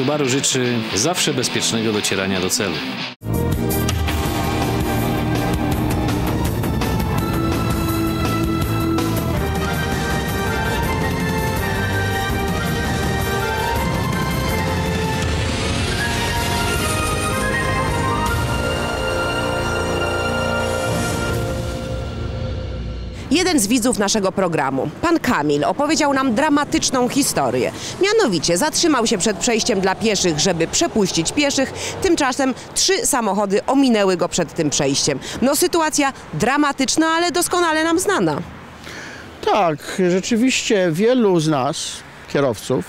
Subaru życzy zawsze bezpiecznego docierania do celu. Jeden z widzów naszego programu, pan Kamil, opowiedział nam dramatyczną historię. Mianowicie zatrzymał się przed przejściem dla pieszych, żeby przepuścić pieszych. Tymczasem trzy samochody ominęły go przed tym przejściem. No sytuacja dramatyczna, ale doskonale nam znana. Tak, rzeczywiście wielu z nas, kierowców,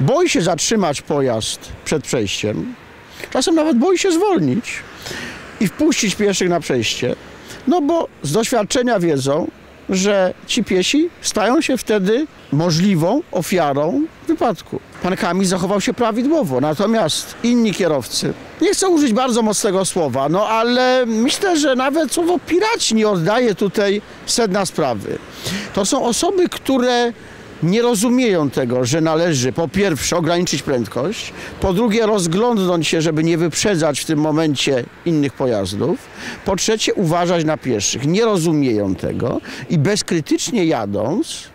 boi się zatrzymać pojazd przed przejściem. Czasem nawet boi się zwolnić i wpuścić pieszych na przejście. No bo z doświadczenia wiedzą, że ci piesi stają się wtedy możliwą ofiarą wypadku. Pan Kamil zachował się prawidłowo, natomiast inni kierowcy, nie chcę użyć bardzo mocnego słowa, no ale myślę, że nawet słowo piraci nie oddaje tutaj sedna sprawy. To są osoby, które nie rozumieją tego, że należy po pierwsze ograniczyć prędkość, po drugie rozglądnąć się, żeby nie wyprzedzać w tym momencie innych pojazdów, po trzecie uważać na pieszych. Nie rozumieją tego i bezkrytycznie jadąc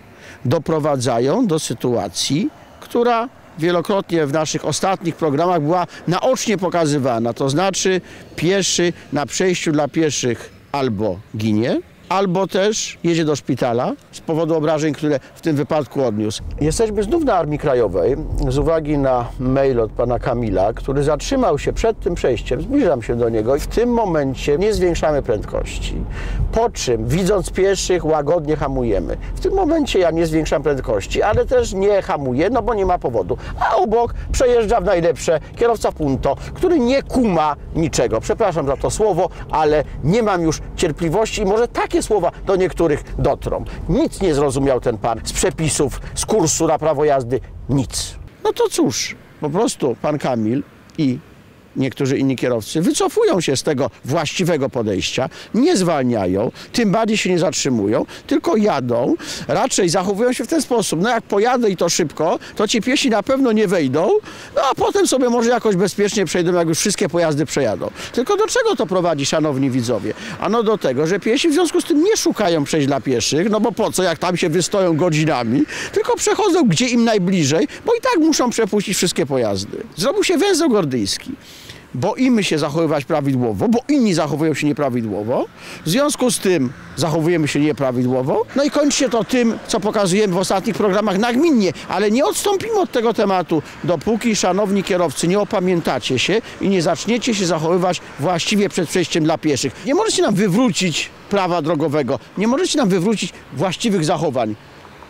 doprowadzają do sytuacji, która wielokrotnie w naszych ostatnich programach była naocznie pokazywana. To znaczy pieszy na przejściu dla pieszych albo ginie, albo też jedzie do szpitala z powodu obrażeń, które w tym wypadku odniósł. Jesteśmy znów na Armii Krajowej z uwagi na mail od pana Kamila, który zatrzymał się przed tym przejściem. Zbliżam się do niego i w tym momencie nie zwiększamy prędkości. Po czym, widząc pieszych, łagodnie hamujemy. W tym momencie ja nie zwiększam prędkości, ale też nie hamuję, no bo nie ma powodu. A obok przejeżdża w najlepsze kierowca Punto, który nie kuma niczego. Przepraszam za to słowo, ale nie mam już cierpliwości i może takie słowa do niektórych dotrą. Nic nie zrozumiał ten pan z przepisów, z kursu na prawo jazdy. Nic. No to cóż, po prostu pan Kamil i niektórzy inni kierowcy wycofują się z tego właściwego podejścia, nie zwalniają, tym bardziej się nie zatrzymują, tylko jadą, raczej zachowują się w ten sposób. No jak pojadę i to szybko, to ci piesi na pewno nie wejdą, no a potem sobie może jakoś bezpiecznie przejdą, jak już wszystkie pojazdy przejadą. Tylko do czego to prowadzi, szanowni widzowie? Ano do tego, że piesi w związku z tym nie szukają przejść dla pieszych, no bo po co, jak tam się wystoją godzinami, tylko przechodzą gdzie im najbliżej, bo i tak muszą przepuścić wszystkie pojazdy. Zrobił się węzeł gordyjski boimy się zachowywać prawidłowo, bo inni zachowują się nieprawidłowo. W związku z tym zachowujemy się nieprawidłowo. No i kończy się to tym, co pokazujemy w ostatnich programach nagminnie, ale nie odstąpimy od tego tematu, dopóki, szanowni kierowcy, nie opamiętacie się i nie zaczniecie się zachowywać właściwie przed przejściem dla pieszych. Nie możecie nam wywrócić prawa drogowego, nie możecie nam wywrócić właściwych zachowań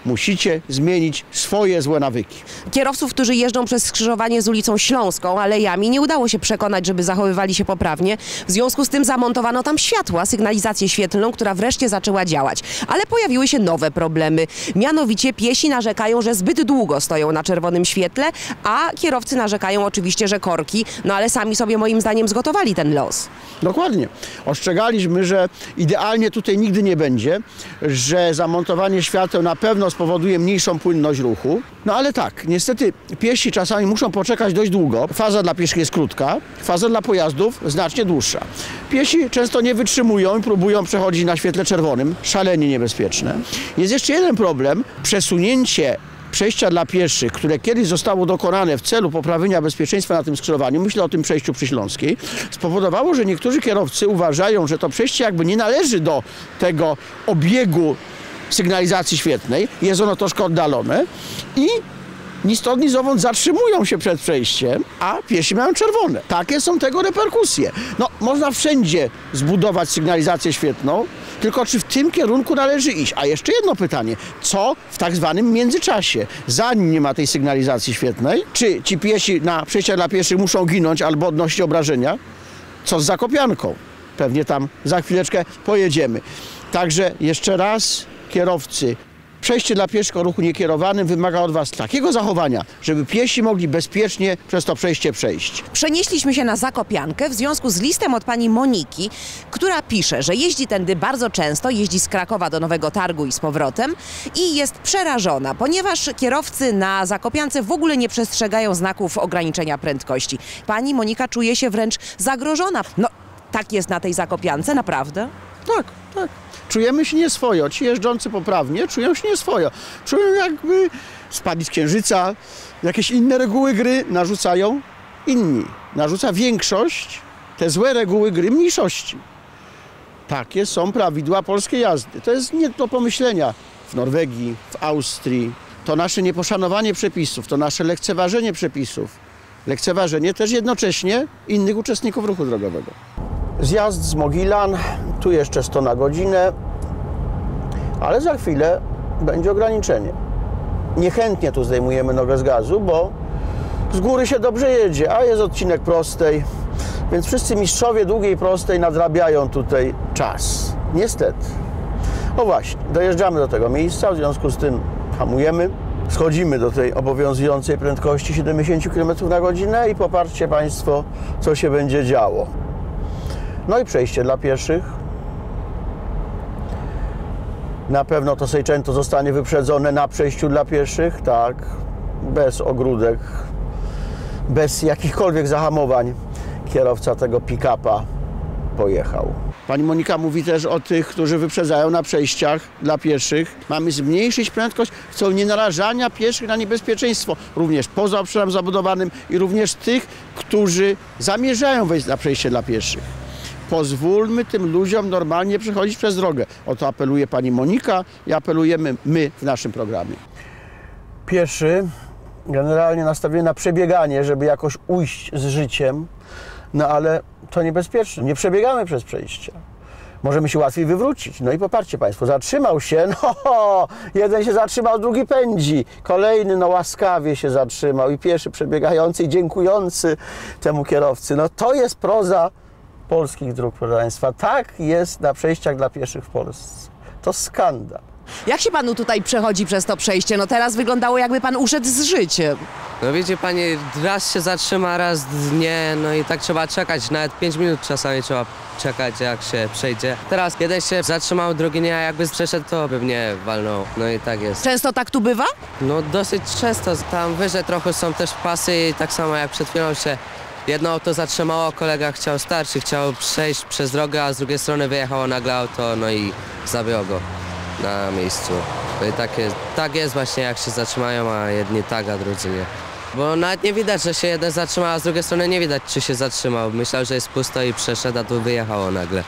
musicie zmienić swoje złe nawyki. Kierowców, którzy jeżdżą przez skrzyżowanie z ulicą Śląską, alejami, nie udało się przekonać, żeby zachowywali się poprawnie. W związku z tym zamontowano tam światła, sygnalizację świetlną, która wreszcie zaczęła działać. Ale pojawiły się nowe problemy. Mianowicie piesi narzekają, że zbyt długo stoją na czerwonym świetle, a kierowcy narzekają oczywiście, że korki, no ale sami sobie moim zdaniem zgotowali ten los. Dokładnie. Ostrzegaliśmy, że idealnie tutaj nigdy nie będzie, że zamontowanie świateł na pewno spowoduje mniejszą płynność ruchu. No ale tak, niestety piesi czasami muszą poczekać dość długo. Faza dla pieszych jest krótka, faza dla pojazdów znacznie dłuższa. Piesi często nie wytrzymują i próbują przechodzić na świetle czerwonym, szalenie niebezpieczne. Jest jeszcze jeden problem, przesunięcie przejścia dla pieszych, które kiedyś zostało dokonane w celu poprawienia bezpieczeństwa na tym skrzyżowaniu, myślę o tym przejściu przy Śląskiej, spowodowało, że niektórzy kierowcy uważają, że to przejście jakby nie należy do tego obiegu sygnalizacji świetnej, jest ono troszkę oddalone i ni stąd, ni zowąd zatrzymują się przed przejściem, a piesi mają czerwone. Takie są tego reperkusje. No, można wszędzie zbudować sygnalizację świetną, tylko czy w tym kierunku należy iść? A jeszcze jedno pytanie. Co w tak zwanym międzyczasie? Zanim nie ma tej sygnalizacji świetnej, czy ci piesi na przejściach dla pieszych muszą ginąć albo odnosić obrażenia? Co z Zakopianką? Pewnie tam za chwileczkę pojedziemy. Także jeszcze raz kierowcy Przejście dla pieszych o ruchu niekierowanym wymaga od Was takiego zachowania, żeby piesi mogli bezpiecznie przez to przejście przejść. Przenieśliśmy się na Zakopiankę w związku z listem od pani Moniki, która pisze, że jeździ tędy bardzo często, jeździ z Krakowa do Nowego Targu i z powrotem i jest przerażona, ponieważ kierowcy na Zakopiance w ogóle nie przestrzegają znaków ograniczenia prędkości. Pani Monika czuje się wręcz zagrożona. No, tak jest na tej Zakopiance, naprawdę? Tak, tak. Czujemy się nieswojo. Ci jeżdżący poprawnie czują się nieswojo. Czują jakby spadli z księżyca. Jakieś inne reguły gry narzucają inni. Narzuca większość te złe reguły gry mniejszości. Takie są prawidła polskiej jazdy. To jest nie do pomyślenia w Norwegii, w Austrii. To nasze nieposzanowanie przepisów, to nasze lekceważenie przepisów. Lekceważenie też jednocześnie innych uczestników ruchu drogowego. Zjazd z Mogilan, tu jeszcze 100 na godzinę, ale za chwilę będzie ograniczenie. Niechętnie tu zdejmujemy nogę z gazu, bo z góry się dobrze jedzie, a jest odcinek prostej, więc wszyscy mistrzowie długiej prostej nadrabiają tutaj czas. Niestety. O właśnie, dojeżdżamy do tego miejsca, w związku z tym hamujemy, schodzimy do tej obowiązującej prędkości 70 km na godzinę i popatrzcie Państwo, co się będzie działo. No i przejście dla pieszych. Na pewno to Seicento zostanie wyprzedzone na przejściu dla pieszych, tak, bez ogródek, bez jakichkolwiek zahamowań. Kierowca tego pick-upa pojechał. Pani Monika mówi też o tych, którzy wyprzedzają na przejściach dla pieszych. Mamy zmniejszyć prędkość w celu nienarażania pieszych na niebezpieczeństwo, również poza obszarem zabudowanym i również tych, którzy zamierzają wejść na przejście dla pieszych pozwólmy tym ludziom normalnie przechodzić przez drogę. O to apeluje pani Monika i apelujemy my w naszym programie. Pieszy generalnie nastawiony na przebieganie, żeby jakoś ujść z życiem, no ale to niebezpieczne. Nie przebiegamy przez przejścia. Możemy się łatwiej wywrócić. No i popatrzcie Państwo, zatrzymał się, no jeden się zatrzymał, drugi pędzi, kolejny no łaskawie się zatrzymał i pieszy przebiegający i dziękujący temu kierowcy. No to jest proza polskich dróg, proszę Państwa. Tak jest na przejściach dla pieszych w Polsce. To skandal. Jak się panu tutaj przechodzi przez to przejście? No teraz wyglądało jakby pan uszedł z życiem. No widzi pani, raz się zatrzyma, raz nie, no i tak trzeba czekać, nawet 5 minut czasami trzeba czekać jak się przejdzie. Teraz jeden się zatrzymał, drugi nie, a jakby przeszedł to by mnie walnął, no i tak jest. Często tak tu bywa? No dosyć często, tam wyżej trochę są też pasy i tak samo jak przed chwilą się jedno auto zatrzymało, kolega chciał starszy, chciał przejść przez drogę, a z drugiej strony wyjechało nagle auto, no i zabiło go na miejscu. No i tak jest, tak jest właśnie jak się zatrzymają, a jedni tak, a drudzy nie. Bo nawet nie widać, że się jeden zatrzymał, a z drugiej strony nie widać, czy się zatrzymał. Myślał, że jest pusto i przeszedł, a tu wyjechało nagle.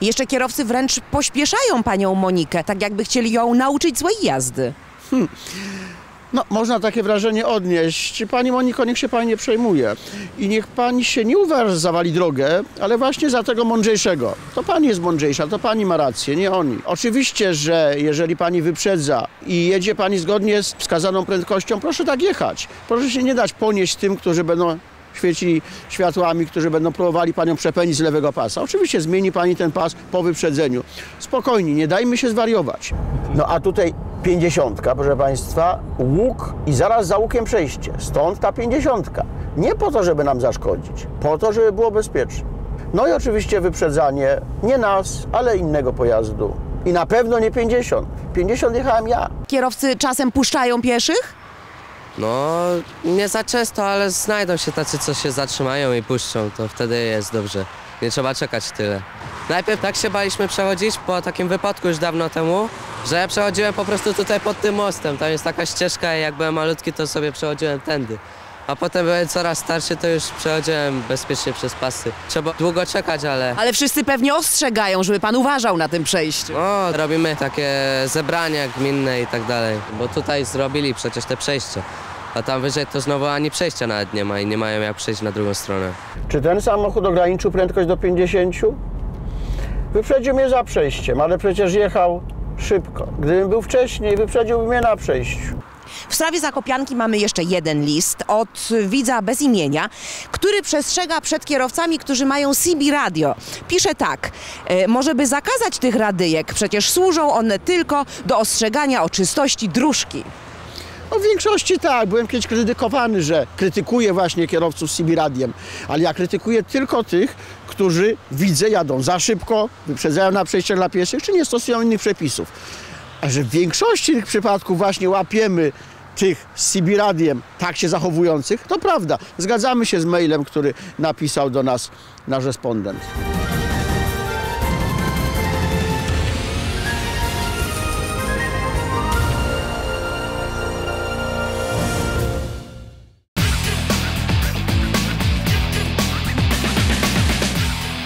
Jeszcze kierowcy wręcz pośpieszają panią Monikę, tak jakby chcieli ją nauczyć złej jazdy. No, można takie wrażenie odnieść. Pani Moniko, niech się pani nie przejmuje. I niech pani się nie uważa, zawali drogę, ale właśnie za tego mądrzejszego. To pani jest mądrzejsza, to pani ma rację, nie oni. Oczywiście, że jeżeli pani wyprzedza i jedzie pani zgodnie z wskazaną prędkością, proszę tak jechać. Proszę się nie dać ponieść tym, którzy będą świecili światłami, którzy będą próbowali panią przepędzić z lewego pasa. Oczywiście zmieni pani ten pas po wyprzedzeniu. Spokojnie, nie dajmy się zwariować. No a tutaj pięćdziesiątka, proszę państwa, łuk i zaraz za łukiem przejście. Stąd ta pięćdziesiątka. Nie po to, żeby nam zaszkodzić, po to, żeby było bezpiecznie. No i oczywiście wyprzedzanie nie nas, ale innego pojazdu. I na pewno nie 50. 50 jechałem ja. Kierowcy czasem puszczają pieszych? No, nie za często, ale znajdą się tacy, co się zatrzymają i puszczą, to wtedy jest dobrze. Nie trzeba czekać tyle. Najpierw tak się baliśmy przechodzić po takim wypadku już dawno temu, że ja przechodziłem po prostu tutaj pod tym mostem. Tam jest taka ścieżka i jak byłem malutki, to sobie przechodziłem tędy. A potem byłem coraz starszy, to już przechodziłem bezpiecznie przez pasy. Trzeba długo czekać, ale Ale wszyscy pewnie ostrzegają, żeby pan uważał na tym przejściu. no, robimy takie zebrania gminne i tak dalej. Bo tutaj zrobili przecież te przejście. A tam wyżej to znowu ani przejścia nawet nie ma i nie mają jak przejść na drugą stronę. Czy ten samochód ograniczył prędkość do 50? Wyprzedził mnie za przejściem, ale przecież jechał szybko. Gdybym był wcześniej, wyprzedziłby mnie na przejściu. W sprawie Zakopianki mamy jeszcze jeden list od widza bez imienia, który przestrzega przed kierowcami, którzy mają CB radio. Pisze tak, e, może by zakazać tych radyjek, przecież służą one tylko do ostrzegania o czystości dróżki. No w większości tak. Byłem kiedyś krytykowany, że krytykuję właśnie kierowców z CB radiem, ale ja krytykuję tylko tych, którzy widzę jadą za szybko, wyprzedzają na przejściach dla pieszych, czy nie stosują innych przepisów. A że w większości tych przypadków właśnie łapiemy tych z CB radiem tak się zachowujących, to prawda. Zgadzamy się z mailem, który napisał do nas nasz respondent.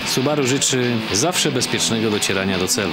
Subaru życzy zawsze bezpiecznego docierania do celu.